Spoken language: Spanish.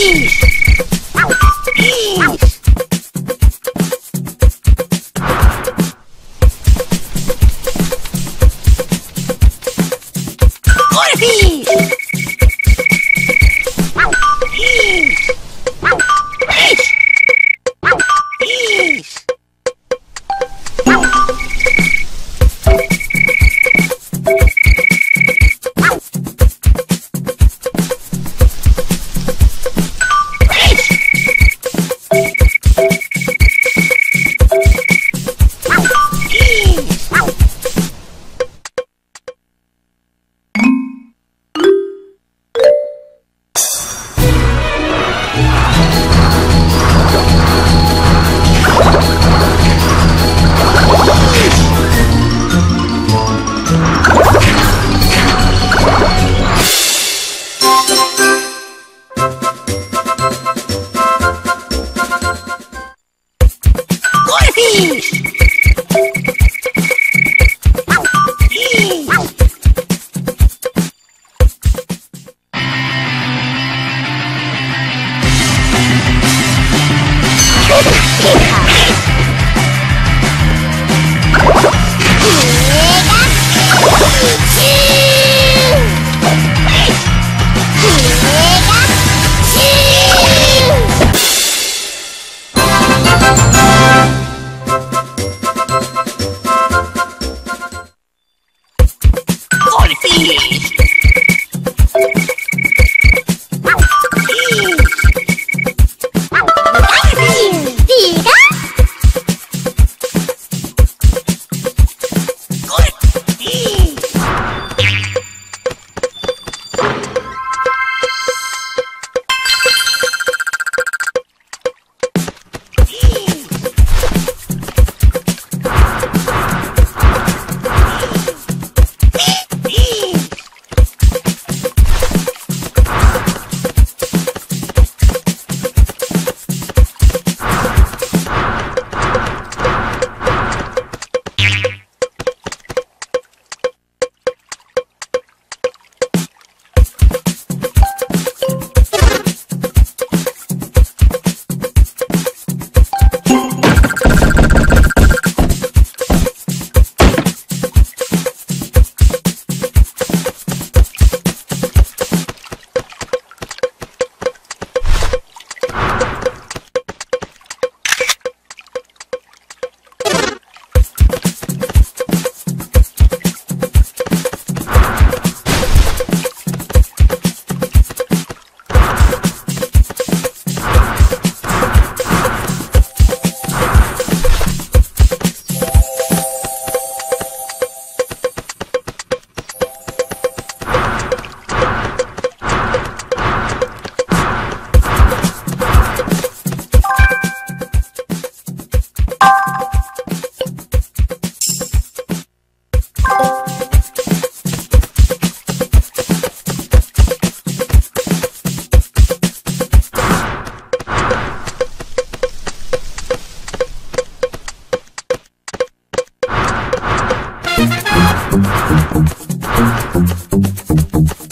Jeez. Yeah. Boom boom.